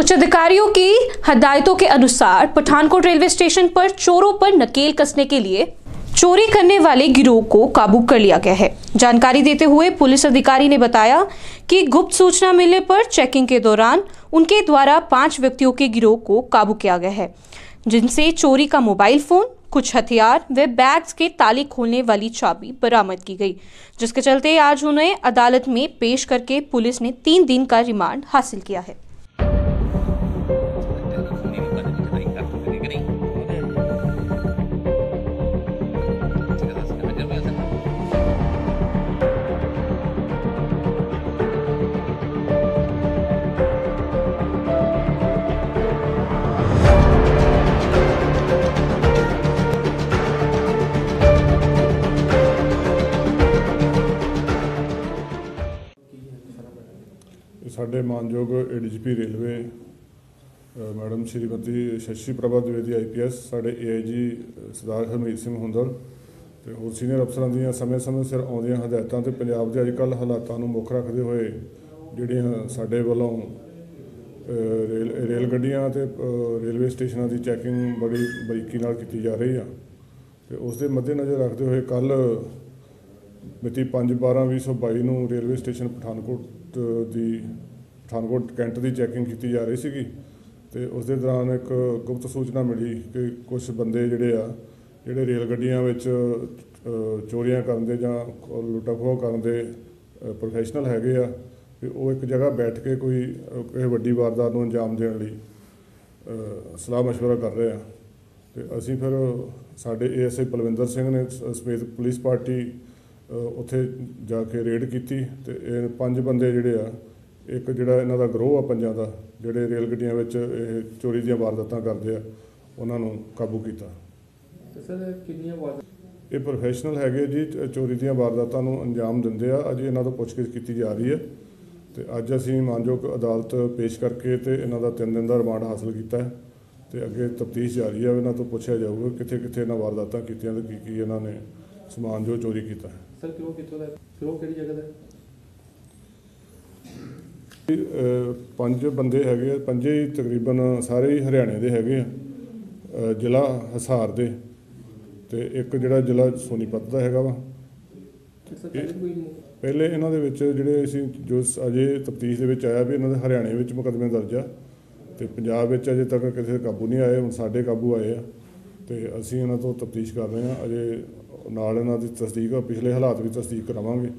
उच्च अधिकारियों की हदायतों के अनुसार पठानकोट रेलवे स्टेशन पर चोरों पर नकेल कसने के लिए चोरी करने वाले गिरोह को काबू कर लिया गया है। जानकारी देते हुए पुलिस अधिकारी ने बताया कि गुप्त सूचना मिलने पर चेकिंग के दौरान उनके द्वारा पाँच व्यक्तियों के गिरोह को काबू किया गया है, जिनसे चोरी का मोबाइल फ़ोन, कुछ हथियार व बैग्स के ताले खोलने वाली चाबी बरामद की गई, जिसके चलते आज उन्हें अदालत में पेश करके पुलिस ने तीन दिन का रिमांड हासिल किया है। ਸਾਡੇ ਮਾਨਯੋਗ ADGP railway madam Shrimati Shashi Prabha Dwivedi IPS ਸਾਡੇ ਏਆਈਜੀ ਸਰਦਾਰ ਹਰਮੀਤ ਸਿੰਘ ਹੁੰਦਲ ਤੇ ਹੋਰ ਸੀਨੀਅਰ ਅਫਸਰਾਂ ਦੀਆਂ ਸਮੇਂ-ਸਮੇਂ ਸਿਰ ਆਉਂਦੀਆਂ ਹਦਾਇਤਾਂ ਤੇ ਪੰਜਾਬ ਦੇ ਅੱਜ ਕੱਲ੍ਹ ਹਾਲਾਤਾਂ ਨੂੰ ਮੁੱਖ ਰੱਖਦੇ ਹੋਏ ਜਿਹੜੀਆਂ ਸਾਡੇ ਵੱਲੋਂ ਰੇਲ ਰੇਲ ਗੱਡੀਆਂ ਤੇ ਰੇਲਵੇ ਸਟੇਸ਼ਨਾਂ ਦੀ ਚੈਕਿੰਗ ਬੜੀ ਬਰੀਕੀ ਨਾਲ ਕੀਤੀ ਜਾ ਰਹੀ ਆ ਤੇ ਉਸ ਦੇ ਮੱਦੇਨਜ਼ਰ ਰੱਖਦੇ ਹੋਏ ਕੱਲ ਮਿਤੀ 5/12/2022 ਨੂੰ ਰੇਲਵੇ ਸਟੇਸ਼ਨ ਪਠਾਨਕੋਟ ਦੀ ਪਠਾਨਕੋਟ ਕੈਂਟ ਦੀ ਚੈਕਿੰਗ ਕੀਤੀ ਜਾ ਰਹੀ ਸੀਗੀ ਤੇ ਉਸ ਦੇ ਦੌਰਾਨ ਇੱਕ ਗੁਪਤ ਸੂਚਨਾ ਮਿਲੀ ਕਿ ਕੁਝ ਬੰਦੇ ਜਿਹੜੇ ਆ ਜਿਹੜੇ ਰੇਲ ਗੱਡੀਆਂ ਵਿੱਚ ਅ, ਚੋਰੀਆਂ ਕਰਨ ਦੇ ਜਾਂ ਲੁੱਟਾ ਖੋਹ ਕਰਨ ਦੇ ਪ੍ਰੋਫੈਸ਼ਨਲ ਹੈਗੇ ਆ ਵੀ ਉਹ ਇੱਕ ਜਗ੍ਹਾ ਬੈਠ ਕੇ ਕੋਈ ਅ, ਕਿਸੇ ਵੱਡੀ ਵਾਰਦਾਤ ਨੂੰ ਅੰਜਾਮ ਦੇਣ ਲਈ ਅ, ਸਲਾਹ مشورہ ਕਰ ਰਹੇ ਆ ਤੇ ਅਸੀਂ ਫਿਰ ਸਾਡੇ ਏਐਸਆਈ ਪਲਵਿੰਦਰ ਸਿੰਘ ਨੇ ਸ- ਸਮੇਤ ਪੁਲਿਸ ਪਾਰਟੀ ਅ, ਉੱਥੇ ਜਾ ਕੇ ਰੇਡ ਕੀਤੀ ਤੇ ਇਹ ਪੰਜ ਬੰਦੇ ਜਿਹੜੇ ਆ ਇੱਕ ਜਿਹੜਾ ਇਹਨਾਂ ਦਾ ਗਰੋਹ ਆ ਪੰਜਾਂ ਦਾ ਜਿਹੜੇ ਰੇਲ ਗੱਡੀਆਂ ਵਿੱਚ ਇਹ ਚੋਰੀ ਦੀਆਂ ਵਾਰਦਾਤਾਂ ਕਰਦੇ ਆ ਉਹਨਾਂ ਨੂੰ ਕਾਬੂ ਕੀਤਾ। ਤੇ ਸਰ ਕਿੰਨੀਆਂ ਵਾਰ ਇਹ ਪ੍ਰੋਫੈਸ਼ਨਲ ਹੈਗੇ ਜੀ ਚੋਰੀ ਦੀਆਂ ਵਾਰਦਾਤਾਂ ਨੂੰ ਅੰਜਾਮ ਦਿੰਦੇ ਆ। ਅਜੇ ਇਹਨਾਂ ਤੋਂ ਪੁੱਛਗਿੱਛ ਕੀਤੀ ਜਾ ਰਹੀ ਹੈ ਤੇ ਅੱਜ ਅਸੀਂ ਮਾਨਯੋਗ ਅਦਾਲਤ ਪੇਸ਼ ਕਰਕੇ ਤੇ ਇਹਨਾਂ ਦਾ 3 ਦਿਨ ਦਾ ਰਿਮਾਂਡ ਹਾਸਲ ਕੀਤਾ ਤੇ ਅੱਗੇ ਤਫਤੀਸ਼ ਜਾਰੀ ਹੈ ਇਹਨਾਂ ਤੋਂ ਪੁੱਛਿਆ ਜਾਊਗਾ ਕਿੱਥੇ ਕਿੱਥੇ ਇਹਨਾਂ ਵਾਰਦਾਤਾਂ ਕੀਤੀਆਂ ਤੇ ਕੀ ਕੀ ਇਹਨਾਂ ਨੇ ਸਮਾਨ ਜੋ ਚੋਰੀ ਕੀਤਾ ਹੈ। ਸਰ ਕਿਉਂ ਕਿੱਥੋਂ ਦਾ ਉਹ ਕਿਹੜੀ ਜਗ੍ਹਾ ਦਾ? ਅਹ ਪੰਜ ਬੰਦੇ ਹੈਗੇ ਆ ਪੰਜੇ ਹੀ ਤਕਰੀਬਨ ਸਾਰੇ ਹੀ ਹਰਿਆਣੇ ਦੇ ਹੈਗੇ ਆ ਅਹ ਜ਼ਿਲ੍ਹਾ ਹਿਸਾਰ ਦੇ। ਤੇ ਇੱਕ ਜਿਹੜਾ ਜ਼ਿਲ੍ਹਾ ਸੋਨੀਪਤ ਦਾ ਹੈਗਾ ਵਾ। ਸਰ ਪਹਿਲੇ ਕੋਈ ਮੁ- ਪਹਿਲੇ ਇਹਨਾਂ ਦੇ ਵਿੱਚ ਜਿਹੜੇ ਅਸੀਂ ਜੋ ਸ- ਅਜੇ ਤਫਤੀਸ਼ ਦੇ ਵਿੱਚ ਆਇਆ ਵੀ ਇਹਨਾਂ ਦੇ ਹਰਿਆਣੇ ਵਿੱਚ ਮੁਕੱਦਮੇ ਦਰਜ ਆ। ਤੇ ਪੰਜਾਬ ਵਿੱਚ ਅਜੇ ਤੱਕ ਕਿਸੇ ਦੇ ਕਾਬੂ ਨਹੀਂ ਆਏ ਹੁਣ ਸਾਡੇ ਕਾਬੂ ਆਏ ਆ। ਤੇ ਅਸੀਂ ਇਹਨਾਂ ਤੋਂ ਤਫਤੀਸ਼ ਕਰ ਰਹੇ ਹਾਂ ਅਜੇ ਨਾਲ ਇਹਨਾਂ ਦੀ ਤਸਦੀਕ ਪਿਛਲੇ ਹਾਲਾਤ ਵੀ ਤਸਦੀਕ ਕਰਾਵਾਂਗੇ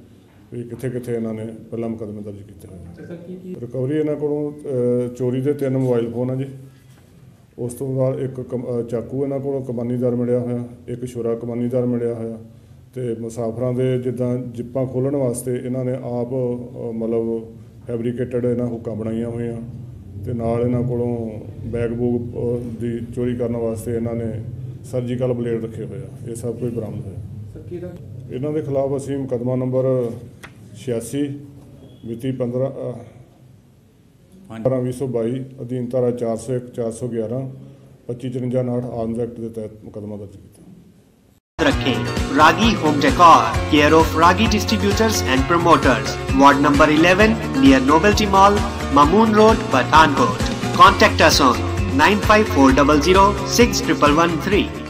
ਵੀ ਕਿੱਥੇ ਕਿੱਥੇ ਇਹਨਾਂ ਨੇ ਪਹਿਲਾਂ ਮੁਕੱਦਮੇ ਦਰਜ ਕੀਤੇ ਹੋਏ ਸਰ ਰਿਕਵਰੀ ਇਹਨਾਂ ਕੋਲੋਂ ਚੋਰੀ ਦੇ ਤਿੰਨ ਮੋਬਾਈਲ ਫੋਨ ਆ ਜੀ। ਉਸ ਤੋਂ ਬਾਅਦ ਇੱਕ ਚਾਕੂ ਇਹਨਾਂ ਕੋਲੋਂ ਕਮਾਨੀਦਾਰ ਮਿਲਿਆ ਹੋਇਆ ਇੱਕ ਛੁਰਾ ਕਮਾਨੀਦਾਰ ਮਿਲਿਆ ਹੋਇਆ ਤੇ ਮੁਸਾਫਰਾਂ ਦੇ ਜਿੱਦਾਂ ਜਿੱਪਾਂ ਖੋਲਣ ਵਾਸਤੇ ਇਹਨਾਂ ਨੇ ਆਪ ਮਤਲਬ ਫੈਬਰੀਕੇਟਡ ਇਹਨਾਂ ਹੁੱਕਾਂ ਬਣਾਈਆਂ ਹੋਈਆਂ ਤੇ ਨਾਲ ਇਹਨਾਂ ਕੋਲੋਂ ਬੈਗ ਬੂਗ ਦੀ ਚੋਰੀ ਕਰਨ ਵਾਸਤੇ ਇਹਨਾਂ ਨੇ ਸਰਜੀਕਲ ਬਲੇਡ ਰੱਖੇ ਹੋਏ ਆ ਇਹ ਸਭ ਕੁਝ ਬਰਾਮਦ ਹੋਇਆ ਸਰ ਕਿਹਦਾ ਇਹਨਾਂ ਦੇ ਖਿਲਾਫ ਅਸੀਂ ਮੁਕੱਦਮਾ ਨੰਬਰ 86 ਮਿਤੀ 15 ਅਹ, 15/2022 ਅਧੀਨ ਧਾਰਾ 401 411 2554 ਆਰਮਜ਼ ਐਕਟ ਦੇ ਤਹਿਤ ਮੁਕੱਦਮਾ ਦਰਜ ਕੀਤਾ रखें Ragi home decor care of Ragi distributors and promoters ward number 11 near novelty mall Mamun road Pathankot contact us on 95400 6113